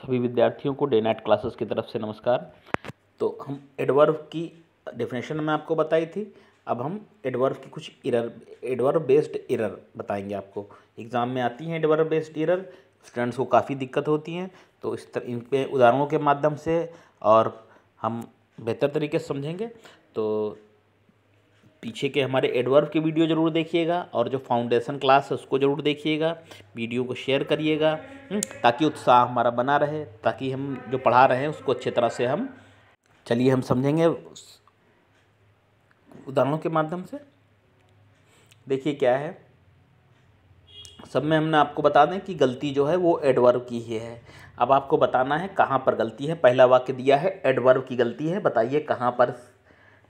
सभी विद्यार्थियों को डे नाइट क्लासेस की तरफ़ से नमस्कार। तो हम एडवर्व की डेफिनेशन में आपको बताई थी। अब हम एडवर्व की कुछ इरर, एडवर्व बेस्ड इरर बताएँगे आपको। एग्ज़ाम में आती हैं एडवर्व बेस्ड इरर, स्टूडेंट्स को काफ़ी दिक्कत होती हैं तो इस तरह इन पे उदाहरणों के माध्यम से और हम बेहतर तरीके से समझेंगे। तो पीछे के हमारे एडवर्व के वीडियो ज़रूर देखिएगा और जो फाउंडेशन क्लास है उसको ज़रूर देखिएगा। वीडियो को शेयर करिएगा हम्म, ताकि उत्साह हमारा बना रहे ताकि हम जो पढ़ा रहे हैं उसको अच्छे तरह से हम चलिए हम समझेंगे उदाहरणों के माध्यम से। देखिए क्या है। सब में हमने आपको बता दें कि गलती जो है वो एडवर्व की ही है। अब आपको बताना है कहाँ पर गलती है। पहला वाक्य दिया है एडवर्व की गलती है। बताइए कहाँ पर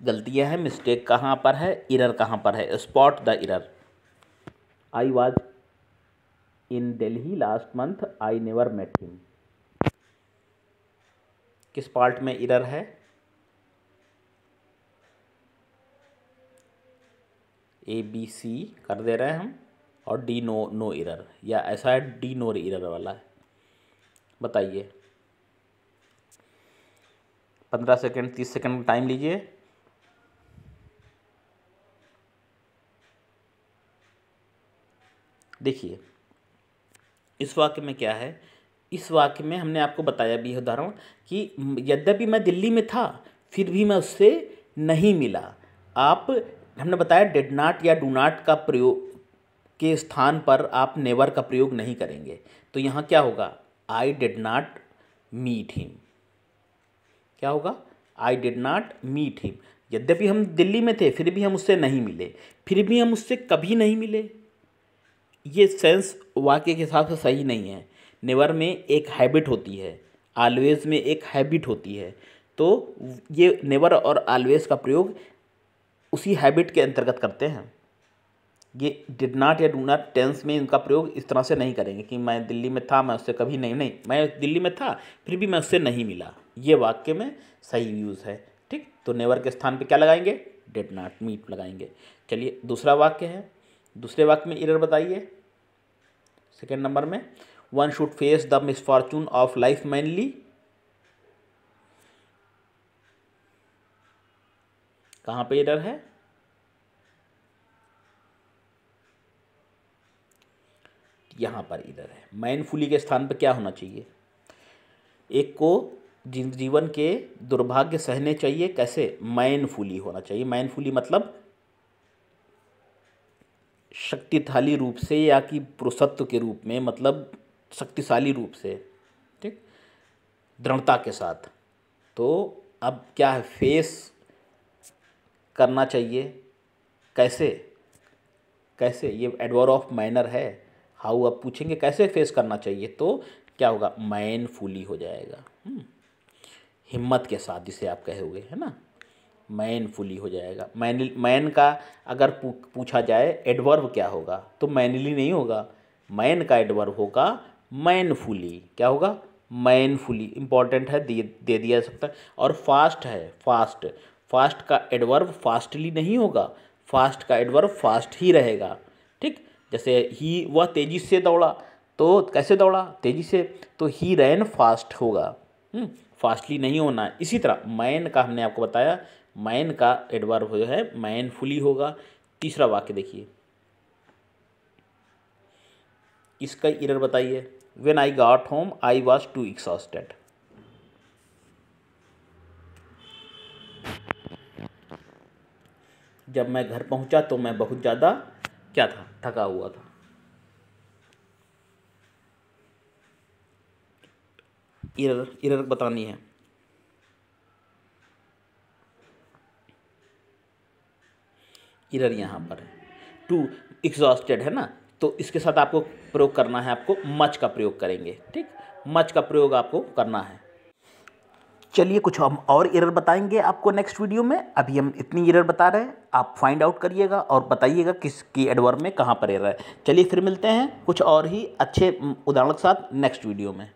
गलतियाँ हैं मिस्टेक कहाँ पर है इरर कहाँ पर है? Spot the error I was in Delhi last month I never met him किस पार्ट में इरर है? ए बी सी कर दे रहे हैं हम, और डी नो नो इरर या ऐसा है डी नो इरर वाला है। बताइए। पंद्रह सेकेंड तीस सेकेंड टाइम लीजिए। देखिए, इस वाक्य में क्या है? इस वाक्य में हमने आपको बताया भी उदाहरण, कि यद्यपि मैं दिल्ली में था, फिर भी मैं उससे नहीं मिला। आप, हमने बताया डिड नाट या डू नाट का प्रयोग, के स्थान पर आप नेवर का प्रयोग नहीं करेंगे। तो यहाँ क्या होगा? I did not meet him क्या होगा? I did not meet him यद्यपि हम दिल्ली में थे, फिर भी हम उससे नहीं मिले। फिर भी हम उससे कभी नहीं मिले। ये सेंस वाक्य के हिसाब से सही नहीं है। नेवर में एक हैबिट होती है। ऑलवेज में एक हैबिट होती है। तो ये नेवर और ऑलवेज का प्रयोग उसी हैबिट के अंतर्गत करते हैं। ये डिड नॉट या डू नॉट टेंस में इनका प्रयोग इस तरह से नहीं करेंगे कि मैं दिल्ली में था, मैं उससे कभी नहीं नहीं, मैं दिल्ली में था, फिर भी मैं उससे नहीं मिला। ये वाक्य में सही यूज़ है, ठीक? तो नेवर के स्थान पे क्या लगाएँगे? डिड नॉट मीट लगाएँगे। चलिए, दूसरा वाक्य है। दूसरे वाक्य में इरर बताइए। सेकेंड नंबर में one should face the misfortune of life manly कहाँ पे इरर है? यहाँ पर इरर है। मैनफुली के स्थान पर क्या होना चाहिए? एक को जीवन के दुर्भाग्य सहने चाहिए, कैसे? मैनफुली होना चाहिए। मैनफुली मतलब शक्तिशाली रूप से या कि पुरुषत्व के रूप में मतलब शक्तिशाली रूप से, ठीक? दृढ़ता के साथ। तो अब क्या है, फेस करना चाहिए? कैसे? कैसे? ये एडवर ऑफ़ मैनर है। हाउ आप पूछेंगे कैसे फेस करना चाहिए? तो क्या होगा? मैन फुली हो जाएगा। हम्म। हिम्मत के साथ, जिसे आप कहे हुए है ना? मैन फुली हो जाएगा। मैन मैन का अगर पूछा जाए एडवर्व क्या होगा? तो मैनली नहीं होगा। मैन का एडवर्व होगा मैनफुली क्या होगा? मैनफुली इंपॉर्टेंट है दे दे दिया सकता है। और फास्ट है फास्ट। फास्ट का एडवर्व फास्टली नहीं होगा। फास्ट का एडवर्व फास्ट ही रहेगा। ठीक? जैसे ही वह तेज़ी से दौड़ा तो कैसे दौड़ा? तेज़ी से। तो ही रैन फास्ट होगा। फास्टली हम्म, नहीं होना। इसी तरह मैन का हमने आपको बताया मैन का एडवर्ब जो है मैनफुली होगा। तीसरा वाक्य देखिए। इसका इरर बताइए। When I got home I was too exhausted जब मैं घर पहुँचा तो मैं बहुत ज़्यादा क्या था? थका हुआ था। इरर इरर बतानी है। इरर यहाँ पर है। टू एग्जॉस्टेड है ना? तो इसके साथ आपको प्रयोग करना है, आपको मच का प्रयोग करेंगे, ठीक? मच का प्रयोग आपको करना है। चलिए कुछ हम और इरर बताएँगे आपको नेक्स्ट वीडियो में। अभी हम इतनी इरर बता रहे हैं, आप फाइंड आउट करिएगा और बताइएगा किस की एडवर्ब में कहाँ पर इरर है। चलिए फिर मिलते हैं कुछ और ही अच्छे उदाहरण के साथ नेक्स्ट वीडियो में।